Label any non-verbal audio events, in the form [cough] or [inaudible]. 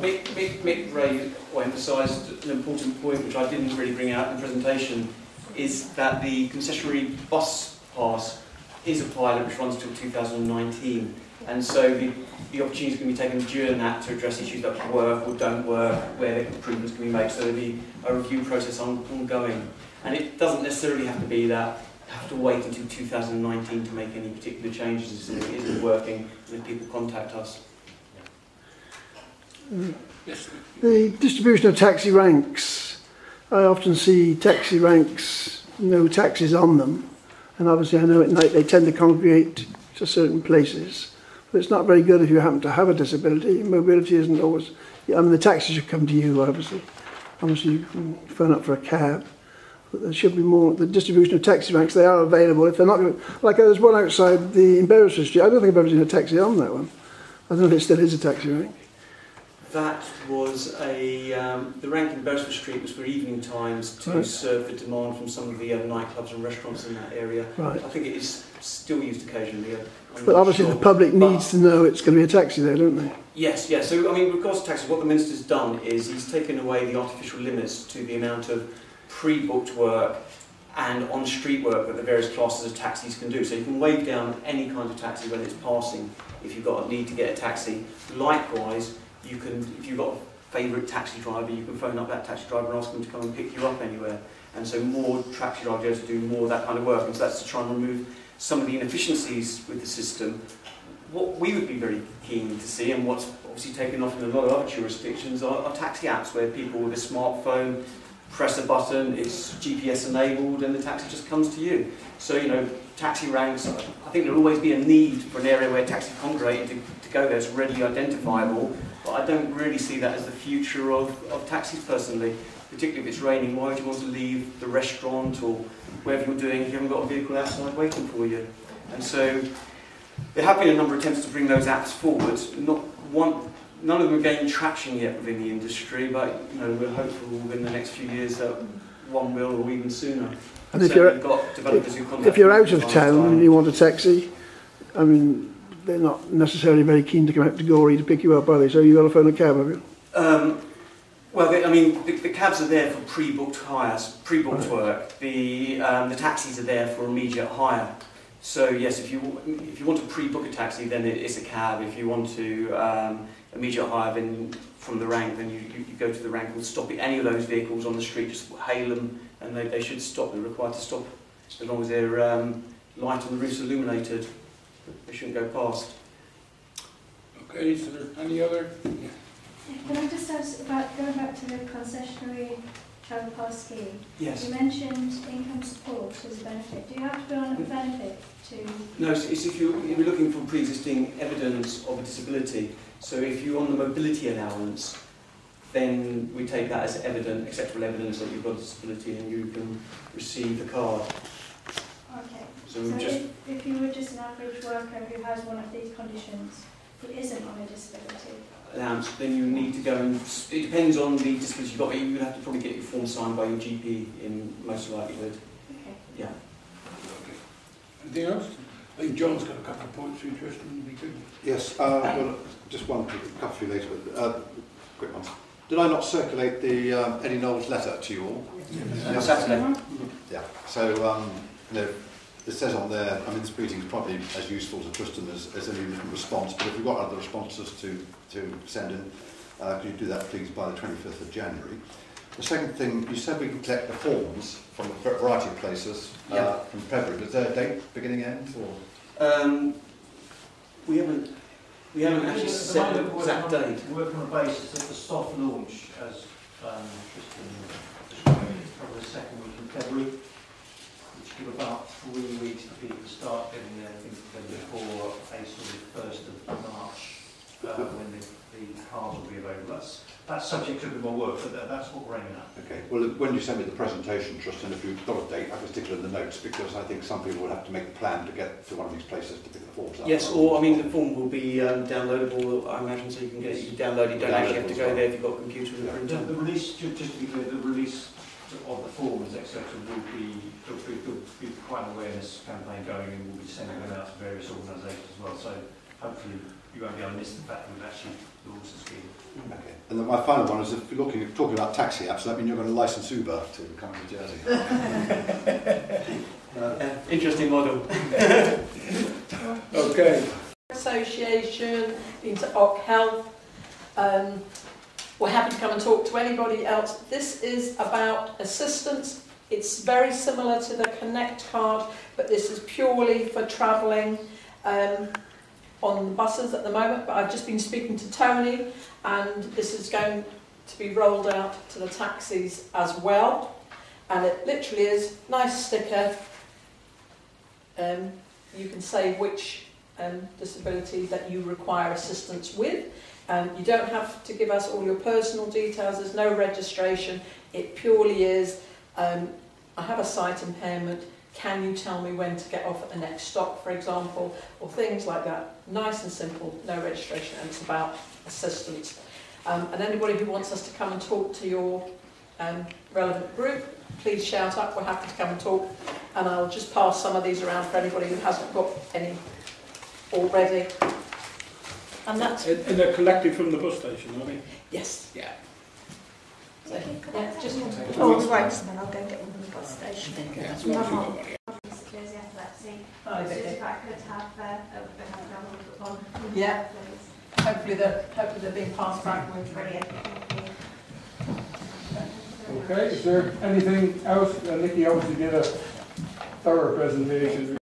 Mick, Mick, Mick or emphasised an important point which I didn't really bring out in the presentation, is that the concessionary bus pass is a pilot which runs until 2019. And so the, the to be taken during that to address issues that work or don't work, where improvements can be made. So there'll be a review process on, ongoing. And it doesn't necessarily have to be that you have to wait until 2019 to make any particular changes if it isn't working and if people contact us. Mm. The distribution of taxi ranks. I often see taxi ranks, no taxis on them. And obviously I know at night they tend to congregate to certain places. But it's not very good if you happen to have a disability. Mobility isn't always... I mean, the taxi should come to you, obviously. Obviously, you can phone up for a cab. But there should be more... The distribution of taxi ranks, they are available. If they're not... Like there's one outside the Embarrassment Street. I don't think I've ever seen a taxi on that one. I don't know if it still is a taxi rank. That was a, um, the rank in Beresford Street was for evening times to Right. serve the demand from some of the uh, nightclubs and restaurants in that area. Right. I think it is still used occasionally. I'm But obviously sure. the public needs to know it's going to be a taxi there, don't they? Yes, yes. So, I mean, with regards to taxis, what the Minister's done is he's taken away the artificial limits to the amount of pre-booked work and on-street work that the various classes of taxis can do. So you can wave down any kind of taxi when it's passing if you've got a need to get a taxi. Likewise, you can, if you've got a favourite taxi driver, you can phone up that taxi driver and ask them to come and pick you up anywhere. And so more taxi drivers to do more of that kind of work. And so that's to try and remove some of the inefficiencies with the system what we would be very keen to see, and what's obviously taken off in a lot of other jurisdictions, are, are taxi apps where people with a smartphone press a button, it's GPS enabled, and the taxi just comes to you. So, you know, taxi ranks, I think there'll always be a need for an area where taxi congregate to, to go there, it's readily identifiable, but I don't really see that as the future of, of taxis personally. Particularly if it's raining, why would you want to leave the restaurant or wherever you're doing if you haven't got a vehicle outside waiting for you? And so there have been a number of attempts to bring those apps forward. Not one, none of them have gained traction yet within the industry, but you know, we're hopeful within the next few years that one will, or even sooner. And if you're, we've got developers who if you're out of town and you want a taxi, I mean, they're not necessarily very keen to come out to Gorey to pick you up, are they? So you've got to phone a cab, have you? Um, well, they, I mean, the, the cabs are there for pre-booked hires, pre-booked Right. work. The um, the taxis are there for immediate hire. So yes, if you if you want to pre-book a taxi, then it, it's a cab. If you want to um, immediate hire, then from the rank, then you, you, you go to the rank and stop at any of those vehicles on the street. Just hail them, and they, they should stop. They're required to stop as long as their um, light on the roof's illuminated. They shouldn't go past. Okay, is there any other? Can I just ask about going back to the concessionary travel pass scheme? Yes. You mentioned income support as a benefit. Do you have to be on a benefit to? No, it's, it's if, you, if you're looking for pre-existing evidence of a disability. So if you're on the mobility allowance, then we take that as evident, acceptable evidence that you've got a disability and you can receive the card. Okay. So So just, if, if you were just an average worker who has one of these conditions, who isn't on a disability, allowance, then you need to go and, it depends on the disability you've got, but you would have to probably get your form signed by your GP in most likelihood. okay. Yeah. Okay. Anything else? I think John's got a couple of points for Tristen, would be good. Yes, uh, well, just one, a couple later, but uh, quick ones. Did I not circulate the um, Eddie Knowles letter to you all? On Saturday. Yeah. So, um, you know, it says on there, I mean, this meeting is probably as useful to Tristen as, as any written response, but if you've got other responses to, to send in, uh, could you do that, please, by the 25th of January? The second thing, you said we can collect the forms from a variety of places uh, Yeah. from February. Is there a date, beginning, end, or...? Um, we haven't, we haven't actually set the exact date. We work on the basis of the soft launch, as um, Tristen described, it's probably the second week in February, which give about three weeks for people to start getting their things together before a sort of first of March, uh, when the, the cars will be available. That's, that's subject to a bit more work, but that's what we're aiming at. Okay. Well, when you send me the presentation, Tristen, if you've got a date, I can stick it in the notes because I think some people will have to make a plan to get to one of these places to pick the forms up. Yes, or I mean the form will be um, downloadable, I imagine, so you can get it, you can download it, you don't actually have to go there if you've got a computer and a The, printer. the release, ju- just to be clear, the release of the forms, etc., will be, there'll be, there'll be quite an awareness campaign going and we'll be sending them out to various organisations as well. So hopefully you won't be able to miss the fact that we've actually launched the scheme. Okay. And then my final one is if you're looking at talking about taxi apps, that mean you're going to license Uber to come to Jersey? [laughs] Uh, [laughs] interesting model. [laughs] Okay, Association, into OC Health. Um, we're happy to come and talk to anybody else. This is about assistance. It's very similar to the Connect card, but this is purely for travelling um, on buses at the moment. But I've just been speaking to Tony, and this is going to be rolled out to the taxis as well. And it literally is nice sticker. Um, you can say which um, disability that you require assistance with. Um, you don't have to give us all your personal details, there's no registration. It purely is, um, I have a sight impairment, can you tell me when to get off at the next stop, for example, or things like that. Nice and simple, no registration, and it's about assistance. Um, and anybody who wants us to come and talk to your um, relevant group, please shout up, we're happy to come and talk. And I'll just pass some of these around for anybody who hasn't got any already. And that's, and and they're collected from the bus station, aren't they? yes. Yeah. So, yeah, just, Oh, right, so then I'll go and get one from the bus station. That's what we've got. Mr. Jersey Epilepsy. I So if I could have, uh, we have another one. Yeah. Please. hopefully they're, hopefully they're being passed back with Brilliant. Okay, is there anything else? Uh, Nikki obviously did a thorough presentation.